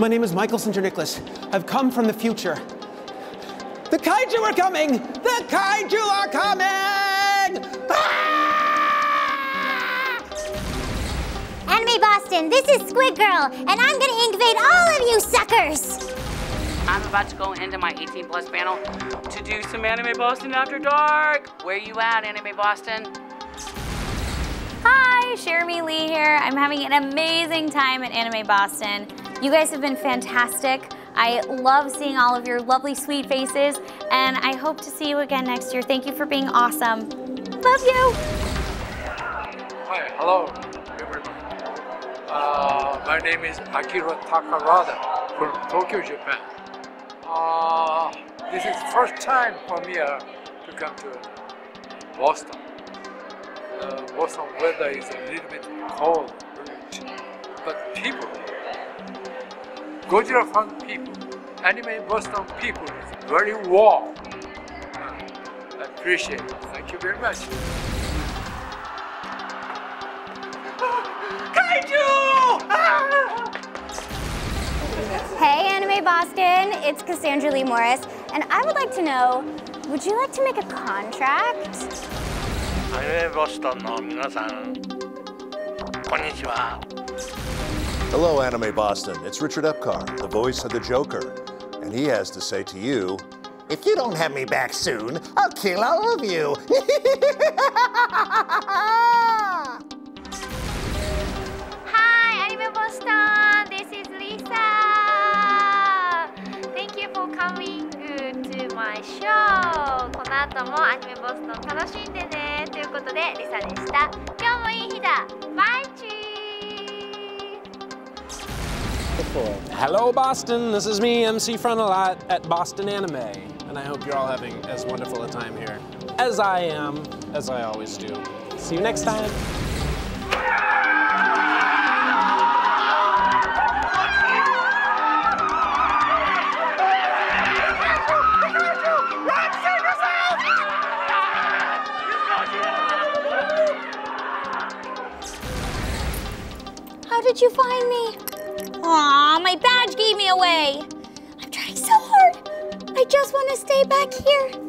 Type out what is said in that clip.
My name is Michael St. Nicholas. I've come from the future. The kaiju are coming! The kaiju are coming! Ah! Anime Boston, this is Squid Girl, and I'm gonna invade all of you suckers! I'm about to go into my 18 plus panel to do some Anime Boston After Dark. Where are you at, Anime Boston? Hi, Jeremy Lee here. I'm having an amazing time at Anime Boston. You guys have been fantastic. I love seeing all of your lovely, sweet faces, and I hope to see you again next year. Thank you for being awesome. Love you. Hi, hello, everybody. Uh, my name is Akira Takarada from Tokyo, Japan. Uh, this is first time for me uh, to come to Boston. Uh, Boston weather is a little bit cold, but people Godzilla fan people, anime Boston people is very warm. I appreciate it. Thank you very much. Hey, Anime Boston, it's Cassandra Lee Morris, and I would like to know, would you like to make a contract? アニメボストンの皆さん、こんにちは。 Hello, Anime Boston. It's Richard Epcar, the voice of the Joker. And he has to say to you, if you don't have me back soon, I'll kill all of you. Hi, Anime Boston. This is Lisa. Thank you for coming to my show. この後もアニメボストン楽しんでね。ということで、リサでした。今日もいい日だ。バイチュー Hello, Boston. This is me, MC Frontalot at Boston Anime. And I hope you're all having as wonderful a time here as I am, as I always do. See you next time. How did you find me? Aw, my badge gave me away. I'm trying so hard. I just want to stay back here.